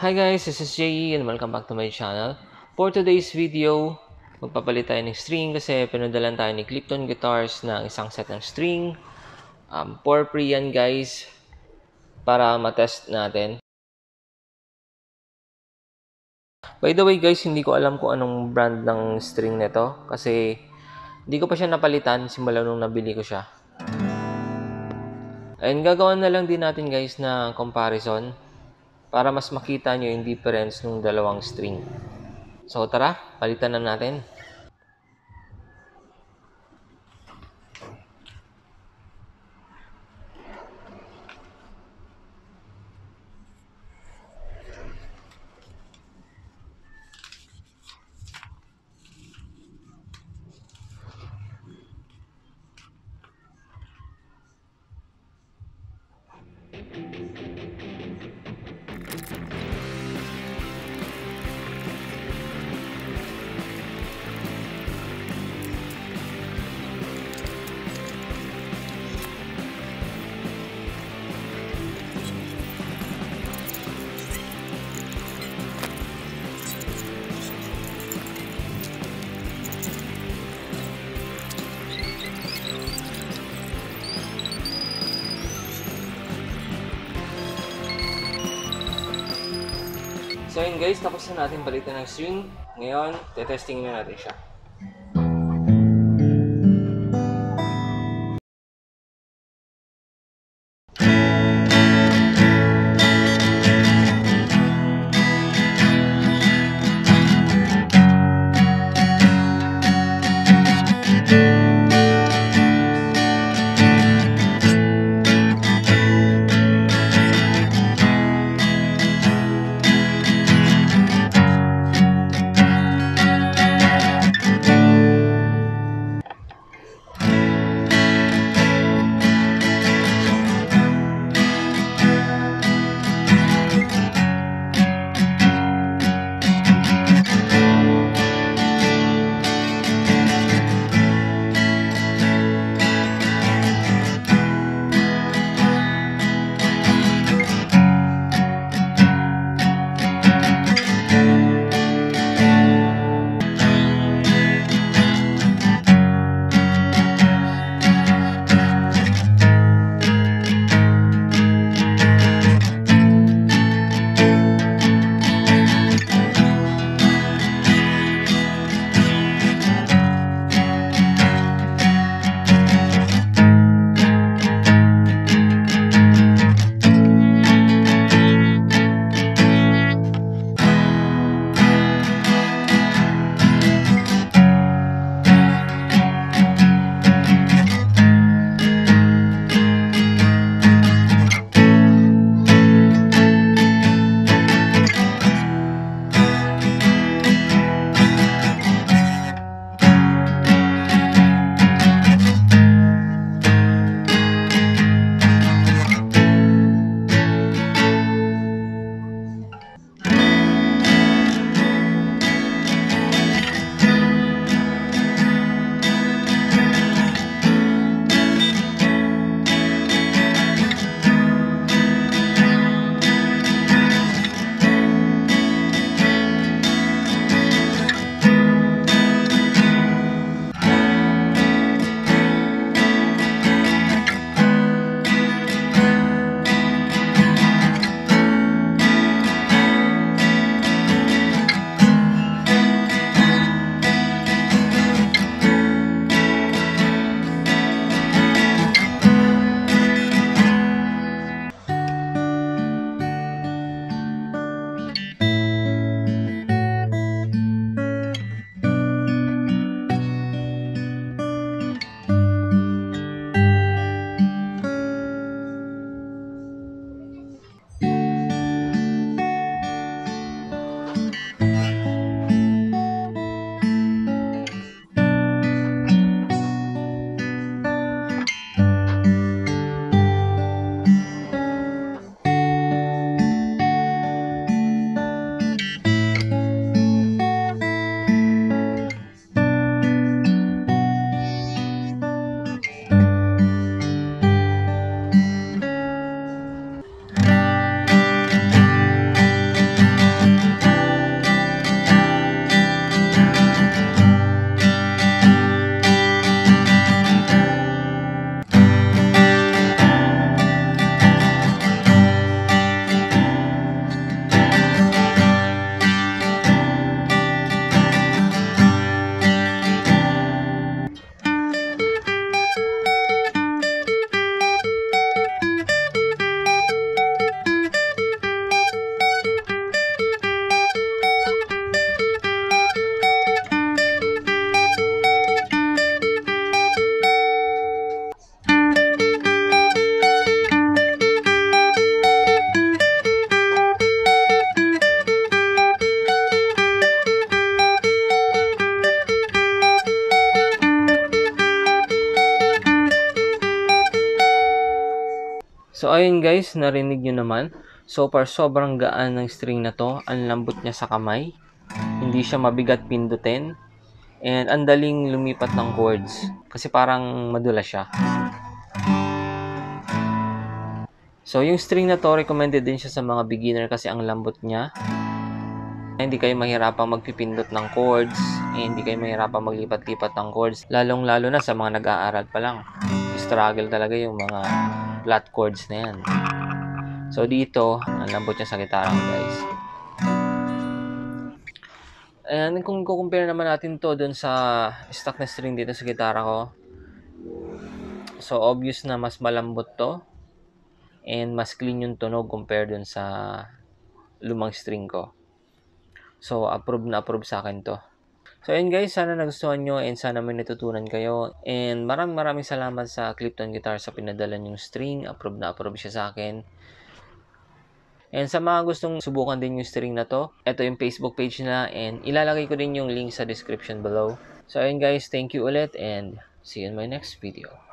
Hi guys, this is JE and welcome back to my channel. For today's video, magpapalit tayo ng string kasi pinadalan tayo ni Clipton Guitars ng isang set ng string. Um, for free yan guys, para matest natin. By the way guys, hindi ko alam kung anong brand ng string nito kasi hindi ko pa siya napalitan simula nung nabili ko siya. And gagawa na lang din natin guys na comparison para mas makita nyo yung difference ng dalawang string. So tara, palitan na natin. So yun guys, tapos na natin palitan ng string. Ngayon, tetesting na natin siya. Ayun guys, narinig nyo naman. So far, sobrang gaan ng string na to. Ang lambot niya sa kamay. Hindi siya mabigat pindutin. And ang daling lumipat ng chords. Kasi parang madula siya. So, yung string na to, recommended din siya sa mga beginner kasi ang lambot niya. Hindi kayo mahirapang magpipindot ng chords. Eh, hindi kayo mahirapang maglipat-lipat ng chords. Lalong-lalo na sa mga nag-aaral pa lang. Struggle talaga yung mga flat chords na yan. So, dito, ang lambot niya sa gitara guys. And kung compare naman natin to dun sa stock na string dito sa gitara ko, so obvious na mas malambot to and mas clean yung tunog compare dun sa lumang string ko. So, approve na approve sa akin to. So, ayun guys, sana nagustuhan nyo and sana may natutunan kayo. And maraming maraming salamat sa Clipton Guitar sa pinadala yung string. Approve na approve siya sa akin. And sa mga gustong subukan din yung string na to, ito yung Facebook page na and ilalagay ko din yung link sa description below. So ayun guys, thank you ulit and see you in my next video.